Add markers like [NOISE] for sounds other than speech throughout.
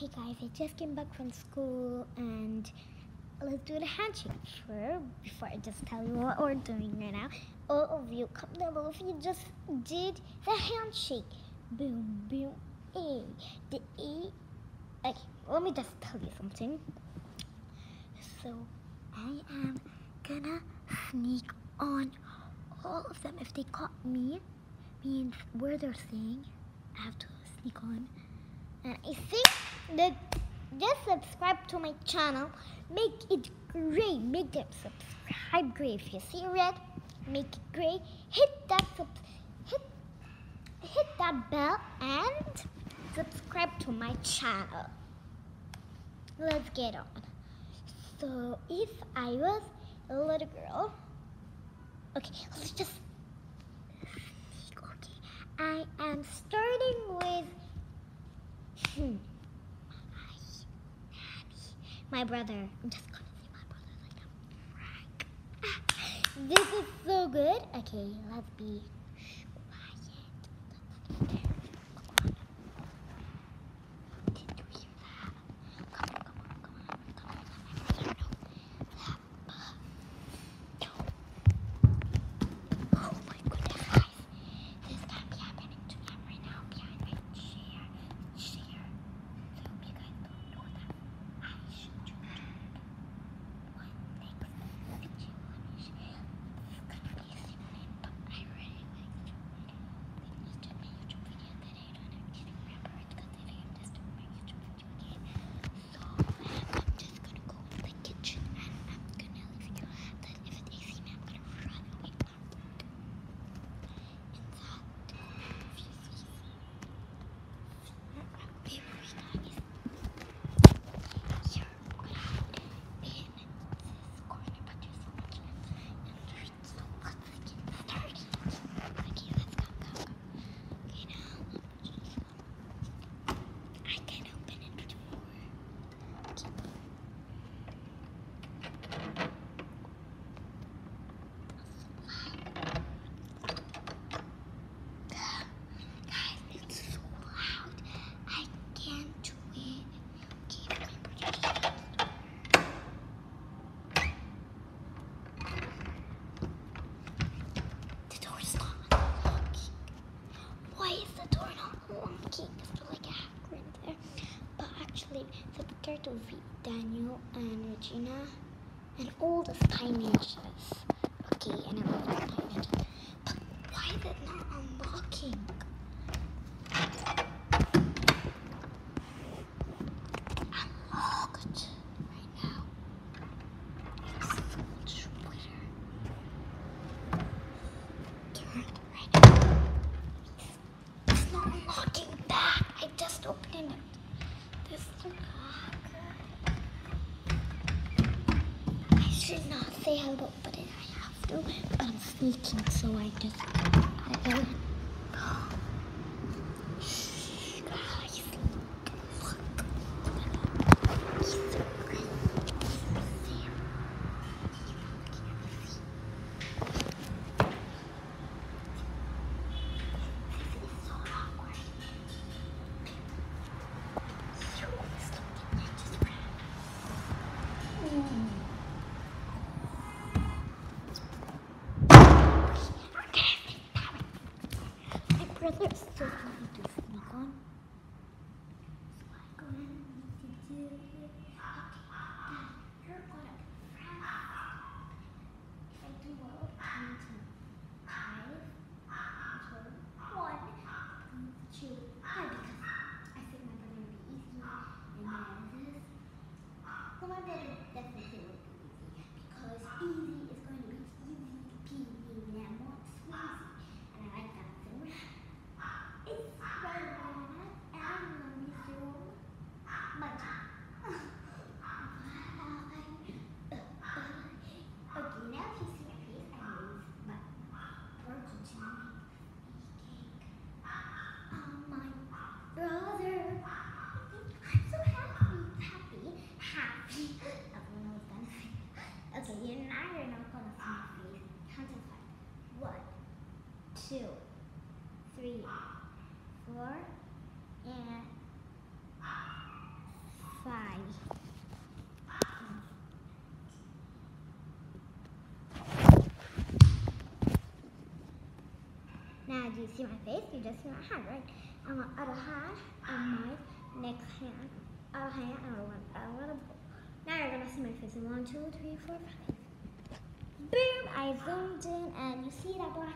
Hey guys, I just came back from school and let's do the handshake. Sure, before I just tell you what we're doing right now, all of you comment down below if you just did the handshake. Boom, boom, A. The A. Okay, let me just tell you something. So, I am gonna sneak on all of them. If they caught me, means where they're saying, I have to sneak on. And I think that just subscribe to my channel. Make it gray. Make them subscribe gray. If you see red, make it gray. Hit that sub hit hit that bell and subscribe to my channel. Let's get on. So if I was a little girl, okay, let's just. Okay, I am starting with. Hmm. My brother. I'm just gonna say my brother like I'm Frank. [LAUGHS] This is so good. Okay, let's be quiet. Did you hear that? Come on, come on, come on, come on. Let my brother know. Oh my goodness, guys. This can be happening to me right now behind my chair. Chair. So if you guys don't know that, I should do one next video on it. It's gonna be similar, but I really like to It's just my YouTube video that I don't actually remember it because I didn't just do my YouTube video again. So I'm just gonna go in the kitchen and I'm gonna leave you that if they see me, I'm gonna run away from it. And that, if you see me, be really nice. Here, I'm gonna hide in this corner, but there's so much and so let's get started. Okay, let's go, go, go. Okay, now, I can open it before. Guys, it's so loud. I can't do it. Okay, let me put it down. The door's not unlocking. The door not unlocking? Is there like a hacker in there? But actually, subscribe to V, Daniel, and Regina, and all the Sky Ninjas. Okay, and I love the Ninjas. But why is it not unlocking? Unlocked right now. It's so much better. Turn right now. It's not unlocking back. I just opened it. This is I should hello, but I have to. But I'm sneaking, so I just. I don't. two, three, four, and five. Now, do you see my face? You just see my hand, right? On my other hand, And my next hand, other hand, and I want. one, other one. Now you're gonna see my face. One, two, three, four, five. Boom! I zoomed in, and you see that black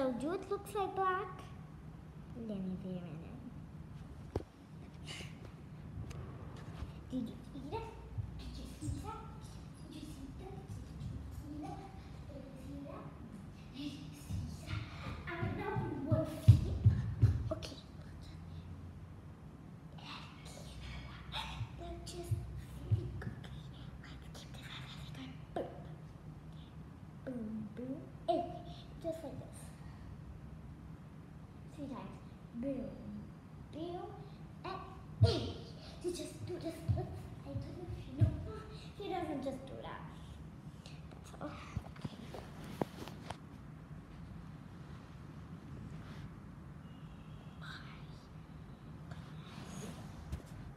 So, do it looks like black? Let me. Did you see that? Did you see that? Did you see that? Did you see that? Did you see that? Did you see that? I'm not worthy. Okay. Let's just see. Okay. Let's keep this on Boom. Boom, boom. Hey, just like this. Three times. Boom, boom, and hey. You just do this. I don't know if you know. He doesn't just do that. That's all.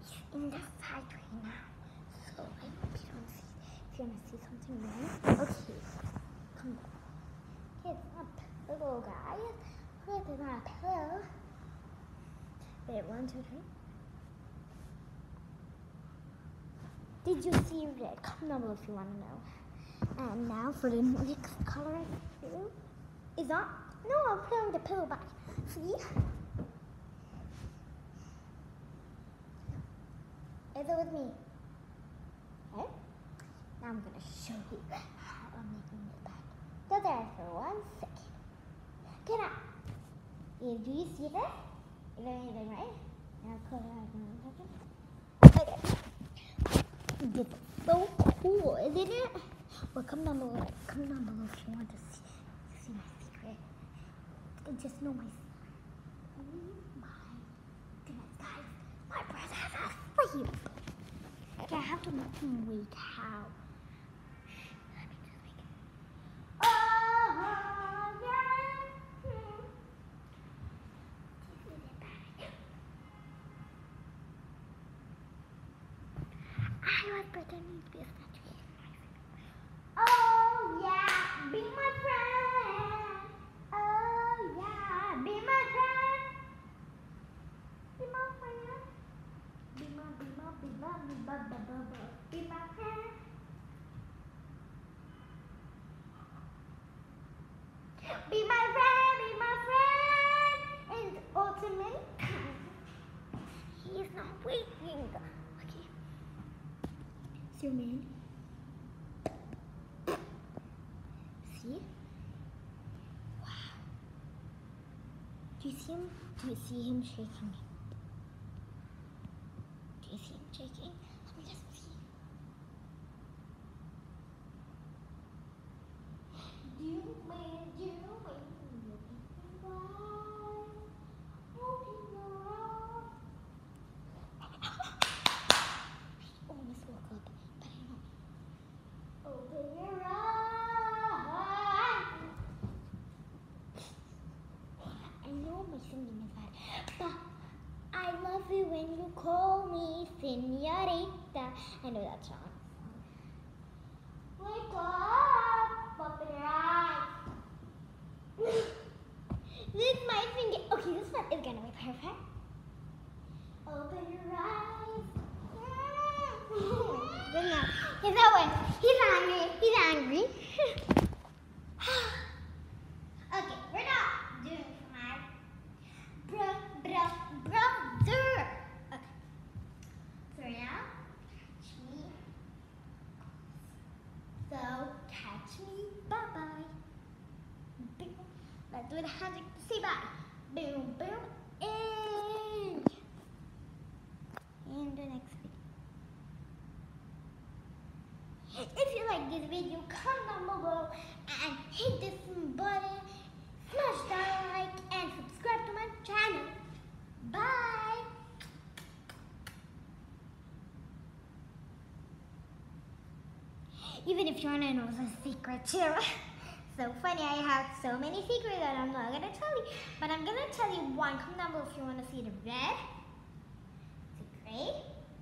He's in the fight right now. So I hope you don't see. If you want to see something wrong, okay. Come on. Here's my little guy. Here's my pillow. Wait, one, two, three. Did you see red? Comment down below if you want to know. And now for the next color. Is that? No, I'm putting the pillow back. See? Is it with me? Okay. Now I'm gonna show you how I'm making this back. Go there for one second. Get out. Yeah, do you see this? Is there anything right? Now close your eyes one second. Okay. This is so cool, isn't it? Well, come down below. Come down below if you want to see, see my secret. Just know my. Oh my goodness, guys! My brother has a sleep. Okay, I have to make wake how. Oh, Let me just make it. Oh. I was pretending to be a statue. Oh yeah, be my friend. Oh yeah, be my friend. Be my friend. Be my, be my, be my, be my, friend. Be my friend, be my friend. And ultimate, he is not waiting. Okay. Zoom in. See? Wow. Do you see him? Do you see him shaking? Do you see him shaking? Let me just see. Do you wait? Do you wait? Open your eyes. almost woke up, but I know. Open your eyes. I know my singing is bad, but I love you when you call me senorita. Uh, I know that song. Wake up, open your eyes. this my finger. Okay, this one is gonna be perfect. Open your eyes. [LAUGHS] Good enough. He's way. He's angry. He's angry. [LAUGHS] [LAUGHS] do the hand say bye. Boom, boom, and in the next video. If you like this video, comment down below and hit this button, smash that like, and subscribe to my channel. Bye! Even if your nana knows the secret too. [LAUGHS] so funny, I have so many secrets that I'm not gonna tell you. But I'm gonna tell you one. Comment down below if you want to see the red, the gray,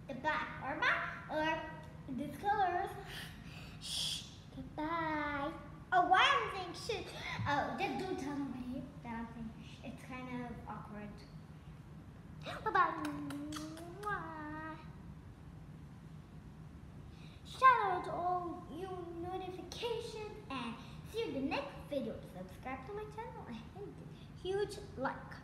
the black, or black, or these colors. Shh. Goodbye. Oh, why I'm saying shit? Oh, just don't tell nobody that I'm saying shh. It's kind of awkward. Bye bye. Shout out to all you notifications see you in the next video. Subscribe to my channel and huge like.